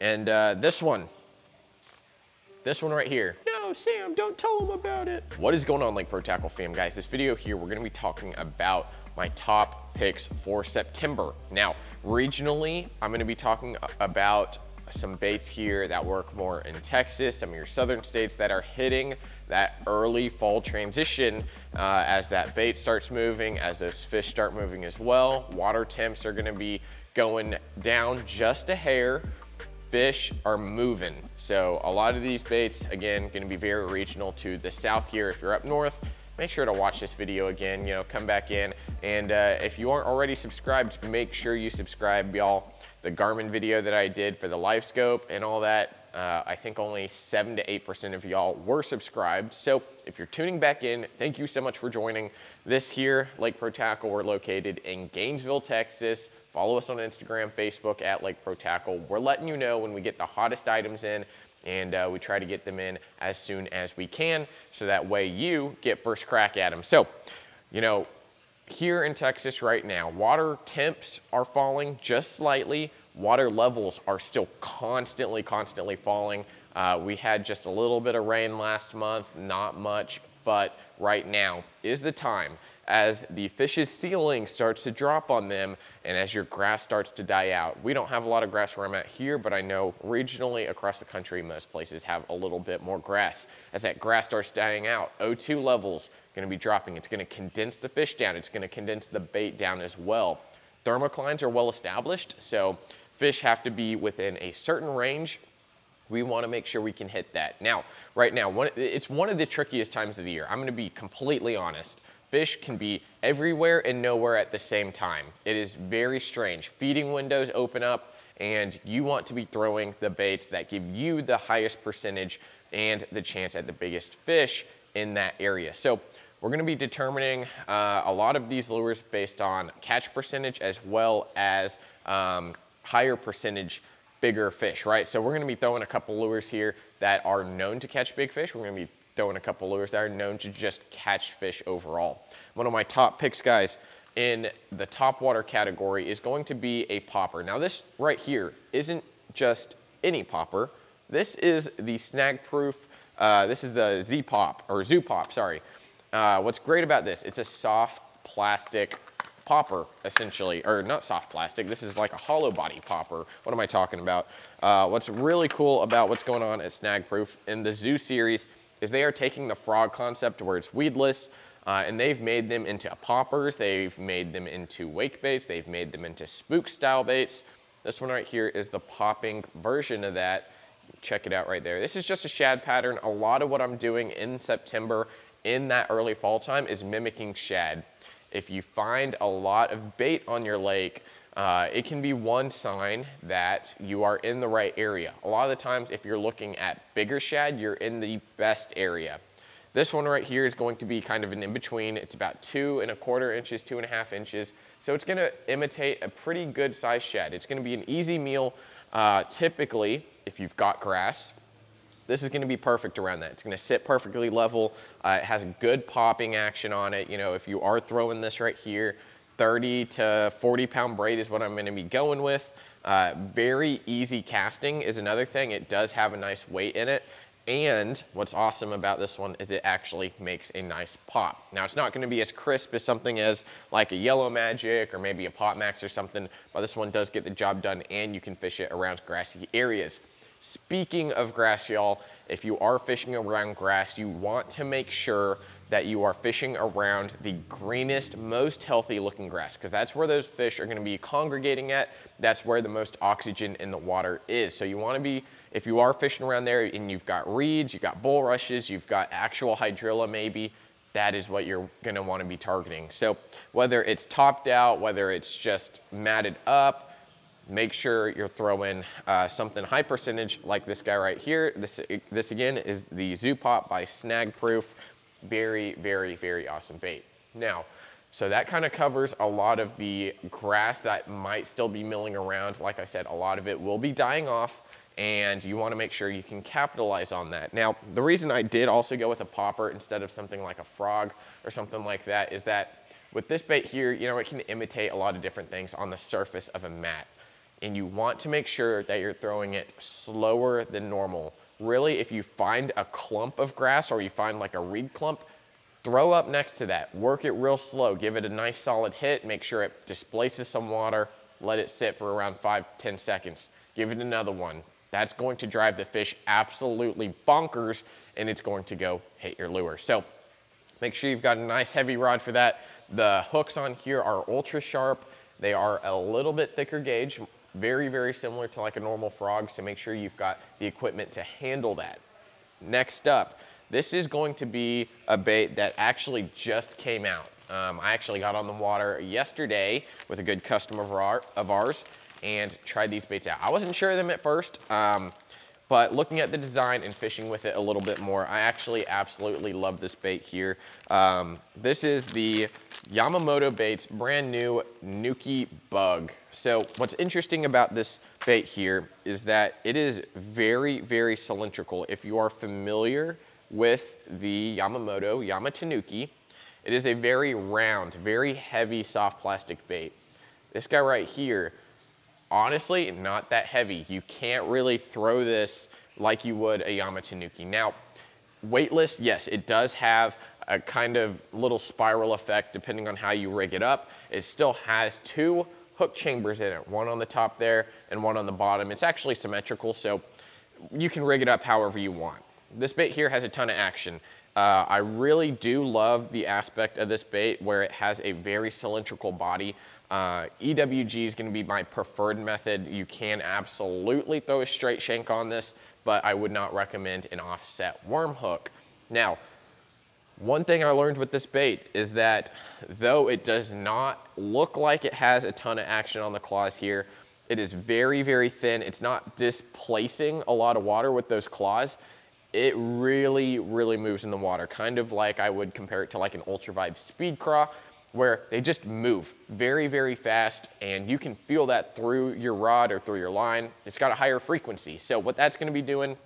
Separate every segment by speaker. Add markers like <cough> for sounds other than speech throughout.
Speaker 1: And uh, this one, this one right here. No, Sam, don't tell them about it. What is going on Lake Pro Tackle fam, guys? This video here, we're gonna be talking about my top picks for September. Now, regionally, I'm gonna be talking about some baits here that work more in Texas, some of your southern states that are hitting that early fall transition uh, as that bait starts moving, as those fish start moving as well. Water temps are gonna be going down just a hair. Fish are moving. So a lot of these baits, again, gonna be very regional to the south here. If you're up north, make sure to watch this video again, you know, come back in. And uh, if you aren't already subscribed, make sure you subscribe, y'all. The Garmin video that I did for the LiveScope and all that, uh, I think only 7 to 8% of y'all were subscribed. So if you're tuning back in, thank you so much for joining. This here, Lake Pro Tackle, we're located in Gainesville, Texas. Follow us on Instagram, Facebook at Lake Pro Tackle. We're letting you know when we get the hottest items in and uh, we try to get them in as soon as we can so that way you get first crack at them. So, you know, here in Texas right now, water temps are falling just slightly. Water levels are still constantly, constantly falling. Uh, we had just a little bit of rain last month, not much, but right now is the time as the fish's ceiling starts to drop on them and as your grass starts to die out. We don't have a lot of grass where I'm at here, but I know regionally across the country, most places have a little bit more grass. As that grass starts dying out, O2 levels gonna be dropping. It's gonna condense the fish down. It's gonna condense the bait down as well. Thermoclines are well established, so fish have to be within a certain range we want to make sure we can hit that. Now, right now, one, it's one of the trickiest times of the year. I'm going to be completely honest. Fish can be everywhere and nowhere at the same time. It is very strange. Feeding windows open up and you want to be throwing the baits that give you the highest percentage and the chance at the biggest fish in that area. So we're gonna be determining uh, a lot of these lures based on catch percentage as well as um, higher percentage bigger fish, right? So we're gonna be throwing a couple lures here that are known to catch big fish. We're gonna be throwing a couple lures that are known to just catch fish overall. One of my top picks, guys, in the top water category is going to be a popper. Now this right here isn't just any popper. This is the snag proof, uh, this is the Z Pop, or Zoo Pop, sorry. Uh, what's great about this, it's a soft plastic popper, essentially, or not soft plastic, this is like a hollow body popper. What am I talking about? Uh, what's really cool about what's going on at Snag Proof in the Zoo series is they are taking the frog concept where it's weedless, uh, and they've made them into poppers, they've made them into wake baits, they've made them into spook style baits. This one right here is the popping version of that. Check it out right there. This is just a shad pattern. A lot of what I'm doing in September in that early fall time is mimicking shad. If you find a lot of bait on your lake, uh, it can be one sign that you are in the right area. A lot of the times, if you're looking at bigger shad, you're in the best area. This one right here is going to be kind of an in-between. It's about two and a quarter inches, two and a half inches. So it's gonna imitate a pretty good size shad. It's gonna be an easy meal. Uh, typically, if you've got grass, this is gonna be perfect around that. It's gonna sit perfectly level. Uh, it has good popping action on it. You know, if you are throwing this right here, 30 to 40 pound braid is what I'm gonna be going with. Uh, very easy casting is another thing. It does have a nice weight in it. And what's awesome about this one is it actually makes a nice pop. Now it's not gonna be as crisp as something as like a Yellow Magic or maybe a Pop Max or something, but this one does get the job done and you can fish it around grassy areas. Speaking of grass, y'all, if you are fishing around grass, you want to make sure that you are fishing around the greenest, most healthy looking grass because that's where those fish are gonna be congregating at. That's where the most oxygen in the water is. So you wanna be, if you are fishing around there and you've got reeds, you've got bulrushes, you've got actual hydrilla maybe, that is what you're gonna wanna be targeting. So whether it's topped out, whether it's just matted up, make sure you're throwing uh, something high percentage like this guy right here. This, this again is the Zoo Pop by Snag Proof. Very, very, very awesome bait. Now, so that kind of covers a lot of the grass that might still be milling around. Like I said, a lot of it will be dying off and you wanna make sure you can capitalize on that. Now, the reason I did also go with a popper instead of something like a frog or something like that is that with this bait here, you know, it can imitate a lot of different things on the surface of a mat. And you want to make sure that you're throwing it slower than normal. Really, if you find a clump of grass or you find like a reed clump, throw up next to that. Work it real slow. Give it a nice solid hit. Make sure it displaces some water. Let it sit for around five, 10 seconds. Give it another one. That's going to drive the fish absolutely bonkers and it's going to go hit your lure. So make sure you've got a nice heavy rod for that. The hooks on here are ultra sharp. They are a little bit thicker gauge, very, very similar to like a normal frog. So make sure you've got the equipment to handle that. Next up, this is going to be a bait that actually just came out. Um, I actually got on the water yesterday with a good customer of, our, of ours and tried these baits out. I wasn't sure of them at first, um, but looking at the design and fishing with it a little bit more, I actually absolutely love this bait here. Um, this is the Yamamoto Baits brand new Nuki Bug. So what's interesting about this bait here is that it is very, very cylindrical. If you are familiar with the Yamamoto Yamatanuki, it is a very round, very heavy soft plastic bait. This guy right here, honestly, not that heavy. You can't really throw this like you would a Yamatanuki. Now, weightless, yes, it does have a kind of little spiral effect depending on how you rig it up. It still has two hook chambers in it, one on the top there and one on the bottom. It's actually symmetrical, so you can rig it up however you want. This bit here has a ton of action. Uh, I really do love the aspect of this bait where it has a very cylindrical body. Uh, EWG is gonna be my preferred method. You can absolutely throw a straight shank on this, but I would not recommend an offset worm hook. Now, one thing I learned with this bait is that though it does not look like it has a ton of action on the claws here, it is very, very thin. It's not displacing a lot of water with those claws. It really, really moves in the water, kind of like I would compare it to like an Ultra Vibe Speed Craw, where they just move very, very fast and you can feel that through your rod or through your line. It's got a higher frequency. So what that's gonna be doing,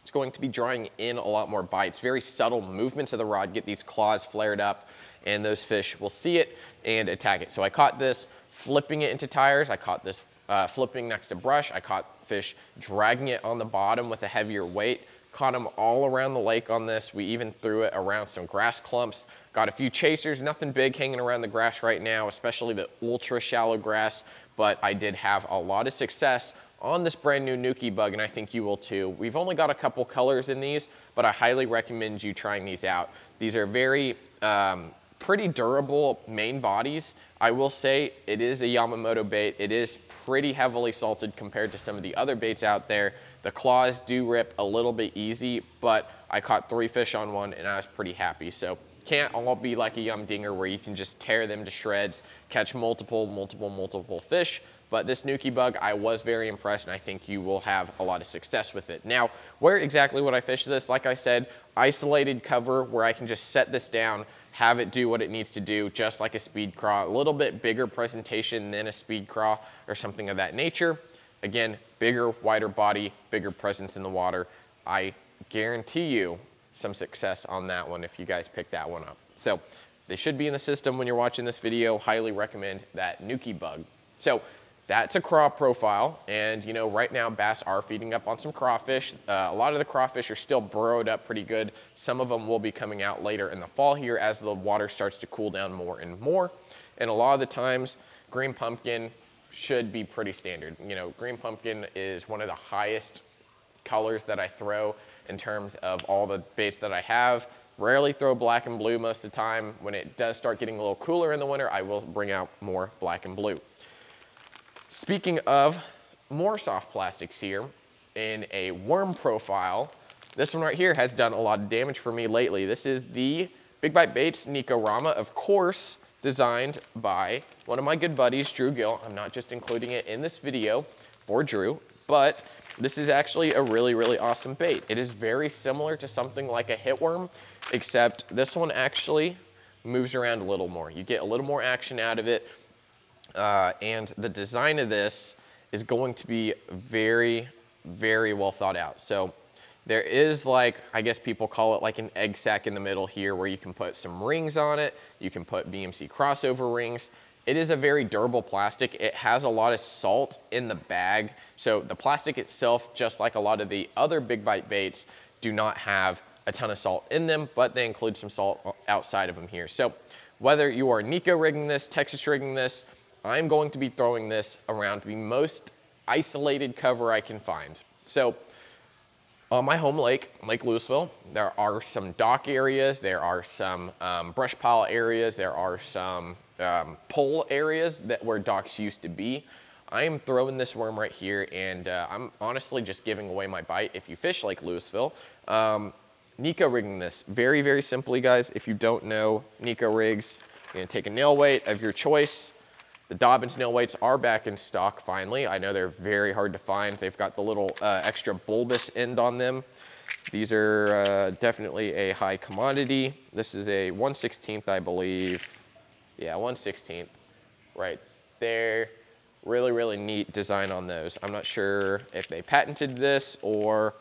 Speaker 1: it's going to be drawing in a lot more bites. Very subtle movements of the rod get these claws flared up and those fish will see it and attack it. So I caught this flipping it into tires. I caught this uh, flipping next to brush. I caught fish dragging it on the bottom with a heavier weight. Caught them all around the lake on this. We even threw it around some grass clumps. Got a few chasers, nothing big hanging around the grass right now, especially the ultra shallow grass, but I did have a lot of success on this brand new Nuki bug, and I think you will too. We've only got a couple colors in these, but I highly recommend you trying these out. These are very um, pretty durable main bodies. I will say it is a Yamamoto bait. It is pretty heavily salted compared to some of the other baits out there. The claws do rip a little bit easy, but I caught three fish on one and I was pretty happy. So can't all be like a Yum Dinger where you can just tear them to shreds, catch multiple, multiple, multiple fish. But this Nuki bug, I was very impressed and I think you will have a lot of success with it. Now, where exactly would I fish this? Like I said, isolated cover where I can just set this down, have it do what it needs to do, just like a speed craw, a little bit bigger presentation than a speed craw or something of that nature. Again, bigger, wider body, bigger presence in the water. I guarantee you some success on that one if you guys pick that one up. So they should be in the system when you're watching this video. Highly recommend that Nuki bug. So that's a craw profile. And you know, right now bass are feeding up on some crawfish. Uh, a lot of the crawfish are still burrowed up pretty good. Some of them will be coming out later in the fall here as the water starts to cool down more and more. And a lot of the times, green pumpkin should be pretty standard. You know, green pumpkin is one of the highest colors that I throw in terms of all the baits that I have. Rarely throw black and blue most of the time. When it does start getting a little cooler in the winter, I will bring out more black and blue. Speaking of more soft plastics here, in a worm profile, this one right here has done a lot of damage for me lately. This is the Big Bite Baits Nekorama, of course, designed by one of my good buddies, Drew Gill. I'm not just including it in this video for Drew, but this is actually a really, really awesome bait. It is very similar to something like a hitworm, except this one actually moves around a little more. You get a little more action out of it. Uh, and the design of this is going to be very, very well thought out. So there is like, I guess people call it like an egg sac in the middle here where you can put some rings on it. You can put VMC crossover rings it is a very durable plastic. It has a lot of salt in the bag. So the plastic itself, just like a lot of the other big bite baits, do not have a ton of salt in them, but they include some salt outside of them here. So whether you are Neko rigging this, Texas rigging this, I'm going to be throwing this around the most isolated cover I can find. So on my home lake, Lake Lewisville, there are some dock areas, there are some um, brush pile areas, there are some um, pole areas that where docks used to be. I am throwing this worm right here and uh, I'm honestly just giving away my bite if you fish Lake Lewisville. Um, Neko rigging this, very, very simply guys, if you don't know Neko rigs, you're gonna take a nail weight of your choice. The Dobyns nail weights are back in stock finally. I know they're very hard to find. They've got the little uh, extra bulbous end on them. These are uh, definitely a high commodity. This is a 1 16th, I believe. Yeah, 1 16th right there. Really, really neat design on those. I'm not sure if they patented this or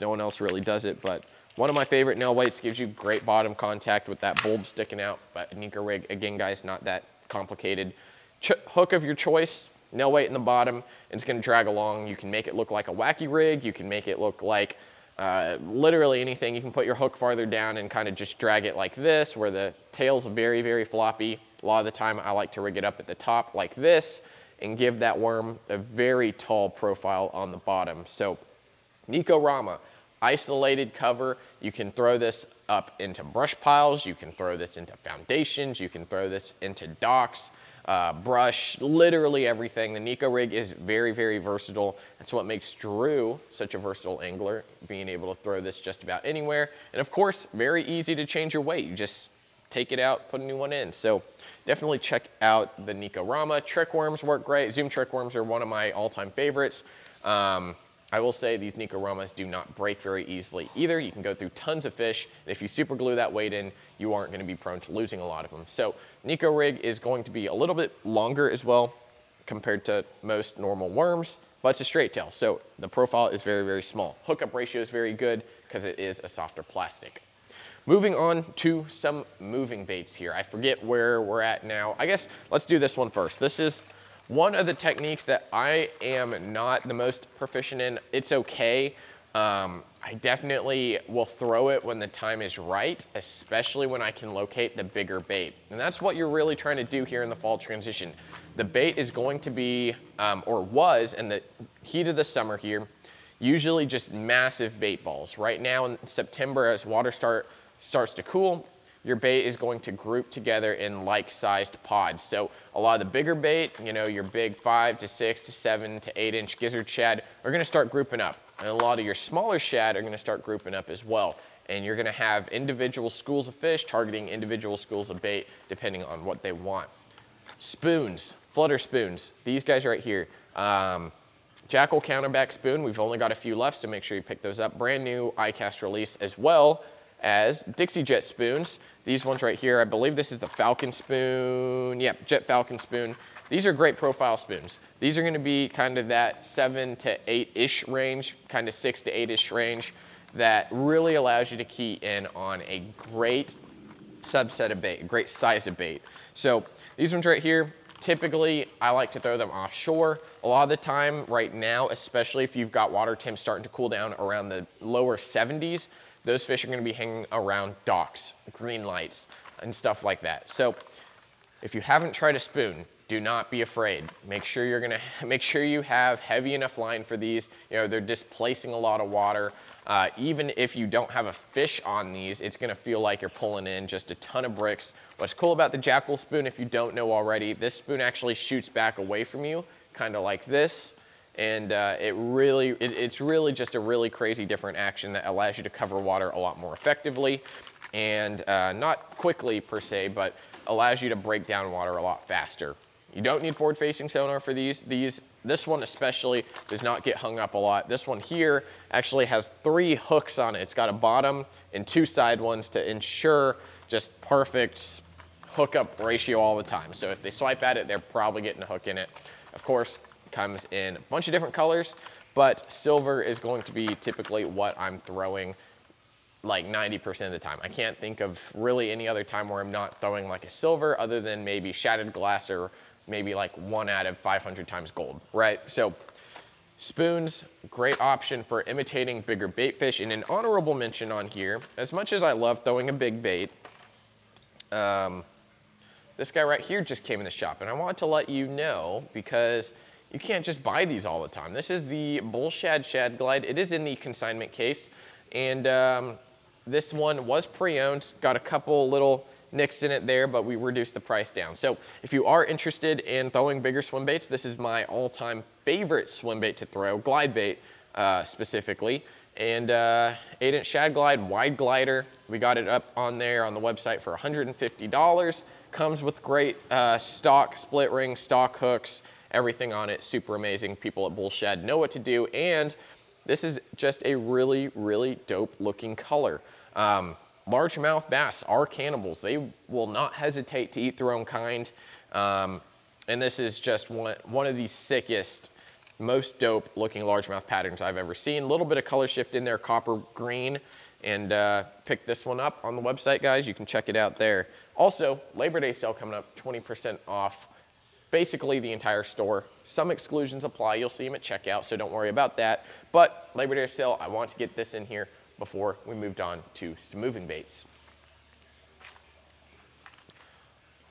Speaker 1: no one else really does it, but one of my favorite nail weights gives you great bottom contact with that bulb sticking out, but a Neko rig, again, guys, not that complicated. Hook of your choice, nail weight in the bottom, and it's gonna drag along. You can make it look like a wacky rig. You can make it look like uh, literally anything. You can put your hook farther down and kind of just drag it like this, where the tail's very, very floppy. A lot of the time I like to rig it up at the top like this and give that worm a very tall profile on the bottom. So Nekorama, isolated cover. You can throw this up into brush piles. You can throw this into foundations. You can throw this into docks, uh, brush, literally everything. The Neko rig is very, very versatile. That's what makes Drew such a versatile angler, being able to throw this just about anywhere. And of course, very easy to change your weight. You just take it out, put a new one in. So definitely check out the Nekorama. Trick worms work great. Zoom trick worms are one of my all-time favorites. Um, I will say these Nekoramas do not break very easily either. You can go through tons of fish. If you super glue that weight in, you aren't gonna be prone to losing a lot of them. So Neko rig is going to be a little bit longer as well compared to most normal worms, but it's a straight tail. So the profile is very, very small. Hookup ratio is very good because it is a softer plastic. Moving on to some moving baits here. I forget where we're at now. I guess let's do this one first. This is one of the techniques that I am not the most proficient in. It's okay. Um, I definitely will throw it when the time is right, especially when I can locate the bigger bait. And that's what you're really trying to do here in the fall transition. The bait is going to be, um, or was in the heat of the summer here, usually just massive bait balls. Right now in September as water start starts to cool, your bait is going to group together in like-sized pods. So a lot of the bigger bait, you know, your big five to six to seven to eight inch gizzard shad are gonna start grouping up. And a lot of your smaller shad are gonna start grouping up as well. And you're gonna have individual schools of fish targeting individual schools of bait depending on what they want. Spoons, flutter spoons, these guys right here. Um, Jackall counterback spoon, we've only got a few left, so make sure you pick those up. Brand new ICAST release as well as Dixie Jet spoons. These ones right here, I believe this is the Falcon spoon. Yep, Jet Falcon spoon. These are great profile spoons. These are gonna be kind of that seven to eight-ish range, kind of six to eight-ish range that really allows you to key in on a great subset of bait, great size of bait. So these ones right here, typically I like to throw them offshore. A lot of the time right now, especially if you've got water temps starting to cool down around the lower 70s, those fish are gonna be hanging around docks, green lights, and stuff like that. So if you haven't tried a spoon, do not be afraid. Make sure you're gonna, <laughs> make sure you have heavy enough line for these. You know, they're displacing a lot of water. Uh, even if you don't have a fish on these, it's gonna feel like you're pulling in just a ton of bricks. What's cool about the Jackall spoon, if you don't know already, this spoon actually shoots back away from you, kind of like this and uh, it really, it, it's really just a really crazy different action that allows you to cover water a lot more effectively and uh, not quickly per se, but allows you to break down water a lot faster. You don't need forward facing sonar for these. These, this one especially does not get hung up a lot. This one here actually has three hooks on it. It's got a bottom and two side ones to ensure just perfect hookup ratio all the time. So if they swipe at it, they're probably getting a hook in it. Of course, comes in a bunch of different colors, but silver is going to be typically what I'm throwing like 90% of the time. I can't think of really any other time where I'm not throwing like a silver other than maybe shattered glass or maybe like one out of 500 times gold, right? So spoons, great option for imitating bigger bait fish. And an honorable mention on here, as much as I love throwing a big bait, um, this guy right here just came in the shop and I want to let you know because you can't just buy these all the time. This is the Bull Shad Shad Glide. It is in the consignment case and um, this one was pre-owned, got a couple little nicks in it there, but we reduced the price down. So if you are interested in throwing bigger swim baits, this is my all-time favorite swim bait to throw, glide bait uh, specifically. And uh, 8 inch shad glide, wide glider. We got it up on there on the website for $150. Comes with great uh, stock split ring, stock hooks, everything on it. Super amazing. People at Bull Shad know what to do. And this is just a really, really dope looking color. Um, largemouth bass are cannibals. They will not hesitate to eat their own kind. Um, and this is just one, one of the sickest, most dope looking largemouth patterns I've ever seen. A little bit of color shift in there, copper green, and uh, pick this one up on the website, guys. You can check it out there. Also, Labor Day sale coming up, 20% off basically the entire store. Some exclusions apply. You'll see them at checkout, so don't worry about that. But Labor Day sale, I want to get this in here before we moved on to some moving baits.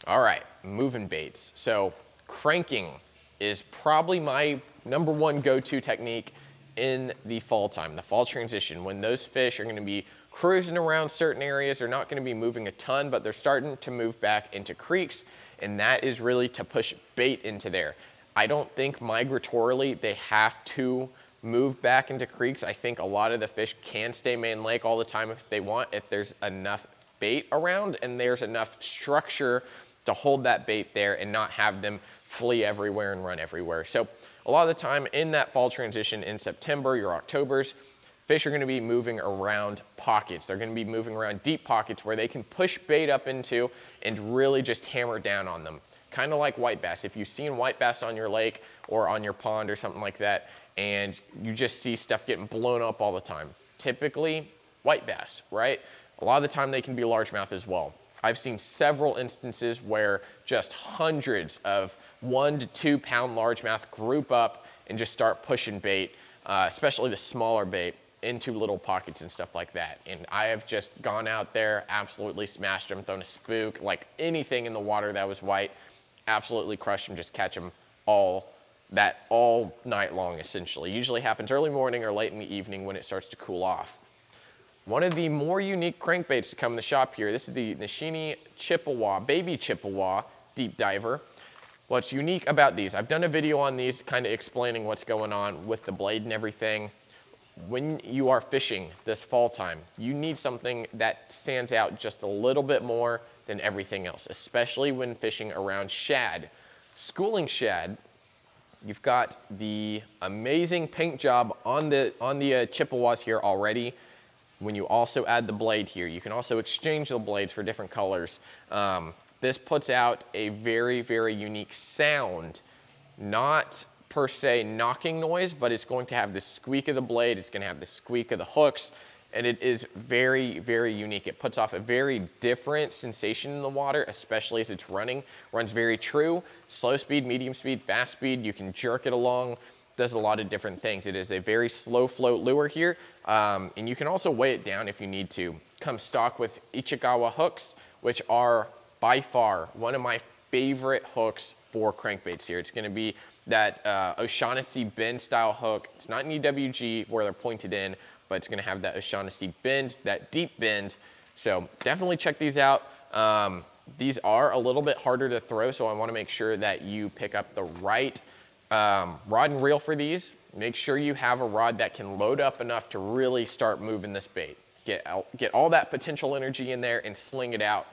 Speaker 1: All right, moving baits. So cranking is probably my number one go-to technique in the fall time, the fall transition, when those fish are gonna be cruising around certain areas. They're not gonna be moving a ton, but they're starting to move back into creeks, and that is really to push bait into there. I don't think migratorily they have to move back into creeks. I think a lot of the fish can stay main lake all the time if they want, if there's enough bait around and there's enough structure to hold that bait there and not have them flee everywhere and run everywhere. So a lot of the time in that fall transition in September, your Octobers, fish are gonna be moving around pockets. They're gonna be moving around deep pockets where they can push bait up into and really just hammer down on them. Kind of like white bass. If you've seen white bass on your lake or on your pond or something like that, and you just see stuff getting blown up all the time. Typically, white bass, right? A lot of the time they can be largemouth as well. I've seen several instances where just hundreds of one to two pound largemouth group up and just start pushing bait, uh, especially the smaller bait into little pockets and stuff like that. And I have just gone out there, absolutely smashed them, thrown a spook, like anything in the water that was white, absolutely crushed them, just catch them all that all night long essentially. Usually happens early morning or late in the evening when it starts to cool off. One of the more unique crankbaits to come in the shop here, this is the Nishine Chippawa, baby Chippawa deep diver. What's unique about these, I've done a video on these kind of explaining what's going on with the blade and everything. When you are fishing this fall time, you need something that stands out just a little bit more than everything else, especially when fishing around shad. Schooling shad You've got the amazing paint job on the, on the uh, Chippawas here already. When you also add the blade here, you can also exchange the blades for different colors. Um, this puts out a very, very unique sound. Not per se knocking noise, but it's going to have the squeak of the blade, it's gonna have the squeak of the hooks, and it is very, very unique. It puts off a very different sensation in the water, especially as it's running. Runs very true, slow speed, medium speed, fast speed. You can jerk it along, does a lot of different things. It is a very slow float lure here, um, and you can also weigh it down if you need to. Comes stock with Ichikawa hooks, which are by far one of my favorite hooks for crankbaits here. It's gonna be that uh, O'Shaughnessy bend style hook. It's not an EWG where they're pointed in, but it's gonna have that O'Shaughnessy bend, that deep bend. So definitely check these out. Um, these are a little bit harder to throw, so I wanna make sure that you pick up the right um, rod and reel for these. Make sure you have a rod that can load up enough to really start moving this bait. Get, out, get all that potential energy in there and sling it out.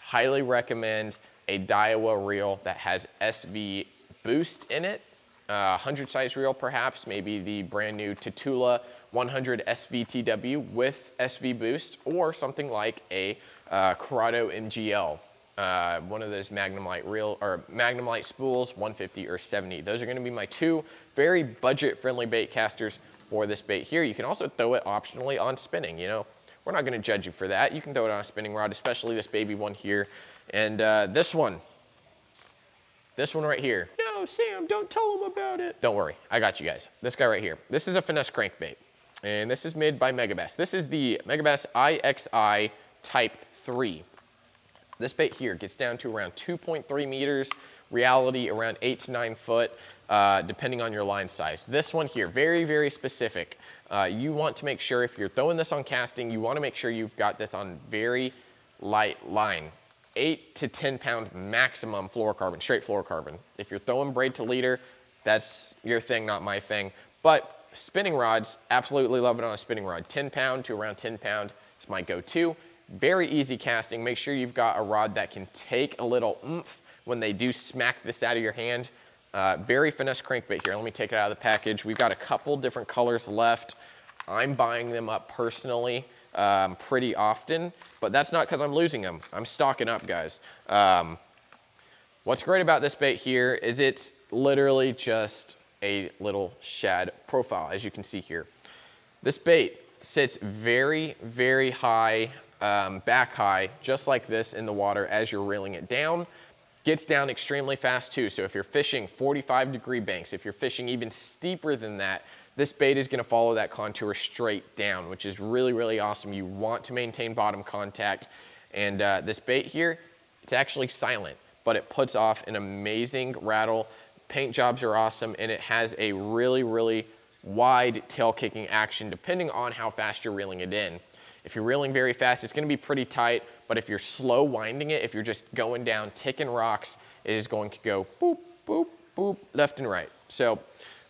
Speaker 1: Highly recommend a Daiwa reel that has SV boost in it. Uh, 100 size reel perhaps, maybe the brand new Tatula 100 SVTW with SV Boost or something like a uh, Curado MGL. Uh, one of those Magnum Light reel or Magnum Light spools, 150 or 70. Those are gonna be my two very budget friendly bait casters for this bait here. You can also throw it optionally on spinning, you know. We're not gonna judge you for that. You can throw it on a spinning rod, especially this baby one here. And uh, this one, this one right here. No, Sam, don't tell them about it. Don't worry, I got you guys. This guy right here. This is a finesse crankbait. And this is made by Megabass. This is the Megabass IXI Type 3. This bait here gets down to around 2.3 meters, reality around eight to nine foot, uh, depending on your line size. This one here, very, very specific. Uh, you want to make sure if you're throwing this on casting, you wanna make sure you've got this on very light line. Eight to 10 pound maximum fluorocarbon, straight fluorocarbon. If you're throwing braid to leader, that's your thing, not my thing. But spinning rods, absolutely love it on a spinning rod. 10 pound to around 10 pound is my go-to. Very easy casting. Make sure you've got a rod that can take a little oomph when they do smack this out of your hand. Uh, very finesse crankbait here. Let me take it out of the package. We've got a couple different colors left. I'm buying them up personally um, pretty often, but that's not because I'm losing them. I'm stocking up, guys. Um, what's great about this bait here is it's literally just a little shad profile, as you can see here. This bait sits very, very high um, back high, just like this in the water as you're reeling it down. Gets down extremely fast too. So if you're fishing 45 degree banks, if you're fishing even steeper than that, this bait is gonna follow that contour straight down, which is really, really awesome. You want to maintain bottom contact. And uh, this bait here, it's actually silent, but it puts off an amazing rattle. Paint jobs are awesome, and it has a really, really wide tail kicking action depending on how fast you're reeling it in. If you're reeling very fast, it's gonna be pretty tight, but if you're slow winding it, if you're just going down, ticking rocks, it is going to go boop, boop, boop, left and right. So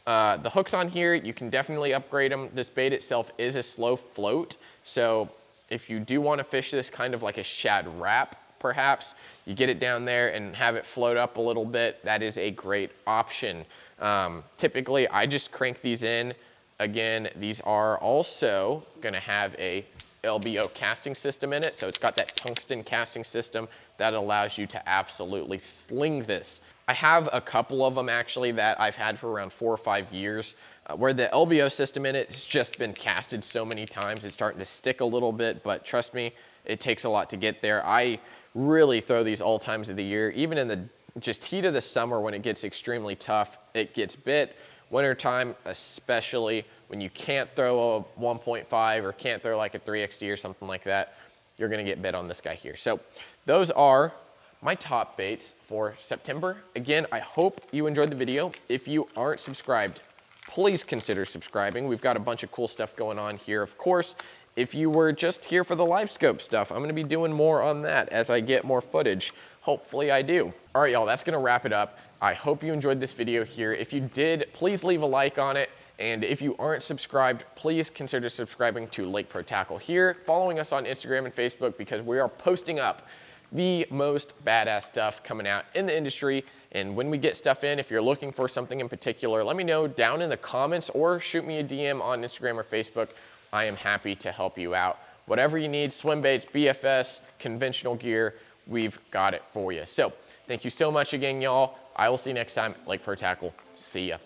Speaker 1: uh, the hooks on here, you can definitely upgrade them. This bait itself is a slow float. So if you do wanna fish this kind of like a Shad Rap, perhaps, you get it down there and have it float up a little bit, that is a great option. Um, typically, I just crank these in. Again, these are also gonna have a LBO casting system in it. So it's got that tungsten casting system that allows you to absolutely sling this. I have a couple of them actually that I've had for around four or five years uh, where the LBO system in it has just been casted so many times. It's starting to stick a little bit, but trust me, it takes a lot to get there. I really throw these all times of the year, even in the just heat of the summer when it gets extremely tough, it gets bit. Wintertime, especially when you can't throw a 1.5 or can't throw like a 3XD or something like that, you're gonna get bit on this guy here. So those are my top baits for September. Again, I hope you enjoyed the video. If you aren't subscribed, please consider subscribing. We've got a bunch of cool stuff going on here. Of course, if you were just here for the live scope stuff, I'm gonna be doing more on that as I get more footage. Hopefully I do. All right, y'all, that's gonna wrap it up. I hope you enjoyed this video here. If you did, please leave a like on it. And if you aren't subscribed, please consider subscribing to Lake Pro Tackle here, following us on Instagram and Facebook because we are posting up the most badass stuff coming out in the industry. And when we get stuff in, if you're looking for something in particular, let me know down in the comments or shoot me a DM on Instagram or Facebook. I am happy to help you out. Whatever you need, swim baits, BFS, conventional gear, we've got it for you. So thank you so much again, y'all. I will see you next time. Lake Pro Tackle. See ya.